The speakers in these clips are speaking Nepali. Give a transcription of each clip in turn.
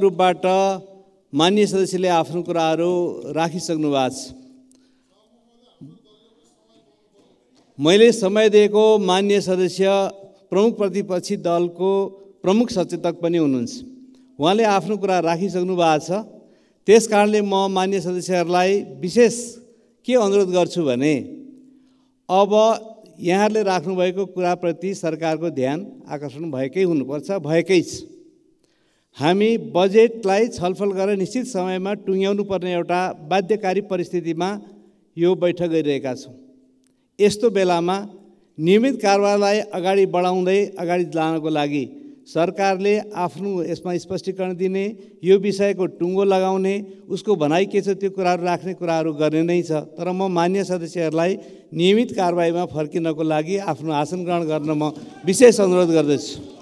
रूपबाट मान्य सदस्यले आफ्नो कुराहरू राखिसक्नु भएको छ। मैले समय दिएको मान्य सदस्य प्रमुख प्रतिपक्षी दलको प्रमुख सचेतक पनि हुनुहुन्छ। उहाँले आफ्नो कुरा राखिसक्नु भएको छ। त्यस कारणले म मान्य सदस्यहरूलाई विशेष के अनुरोध गर्छु भने अब यहाँहरूले राख्नुभएको कुराप्रति सरकारको ध्यान आकर्षण भएकै हुनुपर्छ भएकै छ। हामी बजेटलाई छलफल गरेर निश्चित समयमा टुङ्ग्याउनु पर्ने एउटा बाध्यकारी परिस्थितिमा यो बैठक गरिरहेका छौँ। यस्तो बेलामा नियमित कारबारलाई अगाडि बढाउँदै अगाडि लानको लागि सरकारले आफ्नो यसमा स्पष्टीकरण दिने यो विषयको टुङ्गो लगाउने उसको भनाइ के छ त्यो कुराहरू राख्ने कुराहरू गर्ने नै छ। तर म मान्य सदस्यहरूलाई नियमित कारवाहीमा फर्किनको लागि आफ्नो आसन ग्रहण गर्न म विशेष अनुरोध गर्दछु।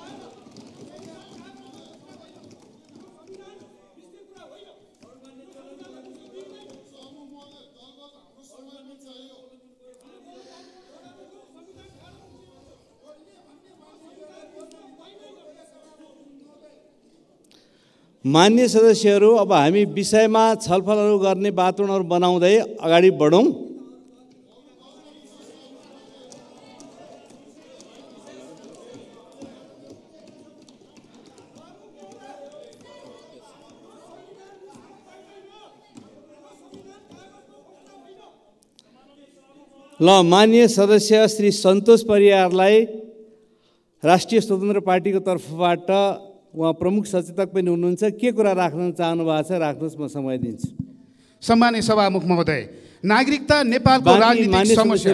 मान्य सदस्यहरू अब हामी विषयमा छलफलहरू गर्ने वातावरणहरू बनाउँदै अगाडि बढौँ। ल मान्य सदस्य श्री सन्तोष परियारलाई राष्ट्रिय स्वतन्त्र पार्टीको तर्फबाट उहाँ प्रमुख सचेतक पनि हुनुहुन्छ। के कुरा राख्न चाहनु भएको छ? राख्नुहोस् म समय दिन्छु। सम्मान्य सभामुख महोदय नागरिकता नेपालको राजनीतिक समस्या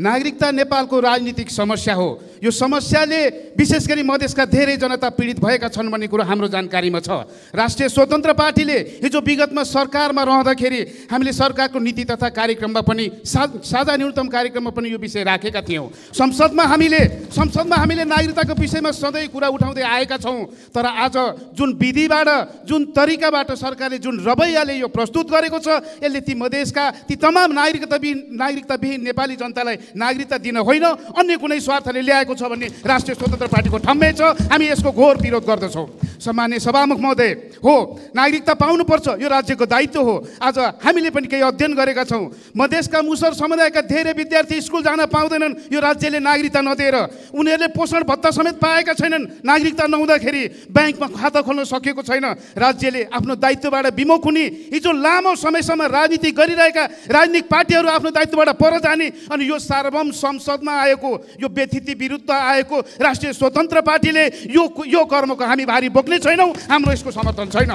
नागरिकता नेपालको राजनीतिक समस्या हो। यो समस्याले विशेष गरी मधेसका धेरै जनता पीडित भएका छन् भन्ने कुरो हाम्रो जानकारीमा छ। राष्ट्रिय स्वतन्त्र पार्टीले हिजो विगतमा सरकारमा रहँदाखेरि हामीले सरकारको नीति तथा कार्यक्रममा पनि सा साझा न्यूनतम कार्यक्रममा पनि यो विषय राखेका थियौँ। संसदमा हामीले संसदमा हामीले नागरिकताको विषयमा सधैँ कुरा उठाउँदै आएका छौँ। तर आज जुन विधिबाट जुन तरिकाबाट सरकारले जुन रवैयाले यो प्रस्तुत गरेको छ यसले ती मधेसका ती तमाम नागरिकताविहीन नागरिकताविहीन नेपाली जनतालाई नागरिकता दिन होइन। अन्य कुनै स्वार्थले ल्याएको छ भन्ने राष्ट्रिय स्वतन्त्र पार्टीको ठम्मै छ। हामी यसको घोर विरोध गर्दछौँ। सम्मान्य सभामुख महोदय हो नागरिकता पाउनुपर्छ यो राज्यको दायित्व हो। आज हामीले पनि केही अध्ययन गरेका छौँ। मधेसका मुसर समुदायका धेरै विद्यार्थी स्कुल जान पाउँदैनन् यो राज्यले नागरिकता नदिएर। उनीहरूले पोषण भत्ता समेत पाएका छैनन् नागरिकता नहुँदाखेरि ब्याङ्कमा खाता खोल्न सकेको छैन। राज्यले आफ्नो दायित्वबाट विमुख हुने हिजो लामो समयसम्म राजनीति गरिरहेका राजनीतिक पार्टीहरू आफ्नो दायित्वबाट पर जाने अनि यो सार्वभौम संसदमा आएको यो व्यथिति विरुद्ध आएको राष्ट्रिय स्वतन्त्र पार्टीले यो यो कर्मको हामी भारी बोक्ने छैनौँ हाम्रो यसको समर्थन छैन।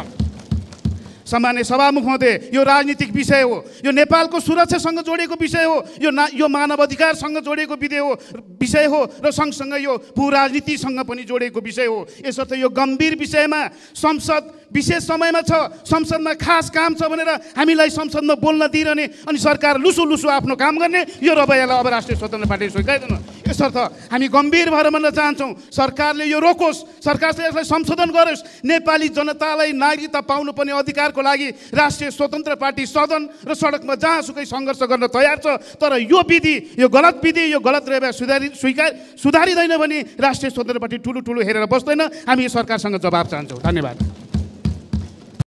सामान्य सभामुख महोदय यो राजनीतिक विषय हो। यो नेपालको सुरक्षासँग जोडिएको विषय हो। यो ना यो मानव अधिकारसँग जोडिएको विधेय हो विषय हो र सँगसँगै यो भू राजनीतिसँग पनि जोडिएको विषय हो। यसर्थ यो गम्भीर विषयमा संसद विशेष समयमा छ संसदमा खास काम छ भनेर हामीलाई संसदमा बोल्न दिइरहने अनि सरकार लुसु लुसु आफ्नो काम गर्ने यो रवैयालाई अब राष्ट्रिय स्वतन्त्र पार्टीले स्वीकार्दैन। यसर्थ हामी गम्भीर भएर भन्न चाहन्छौँ। सरकारले यो रोकोस्। सरकारले यसलाई संशोधन गरोस्। नेपाली जनतालाई नागरिकता पाउनुपर्ने अधिकारको लागि राष्ट्रिय स्वतन्त्र पार्टी सदन र सडकमा जहाँसुकै सङ्घर्ष गर्न तयार छ तर यो विधि यो गलत विधि यो गलत रेवा सुधारि स्वीकार सुधारिँदैन भने राष्ट्रिय स्वतन्त्र पार्टी ठुलो ठुलो हेरेर बस्दैन। हामी सरकारसँग जवाब चाहन्छौँ। धन्यवाद।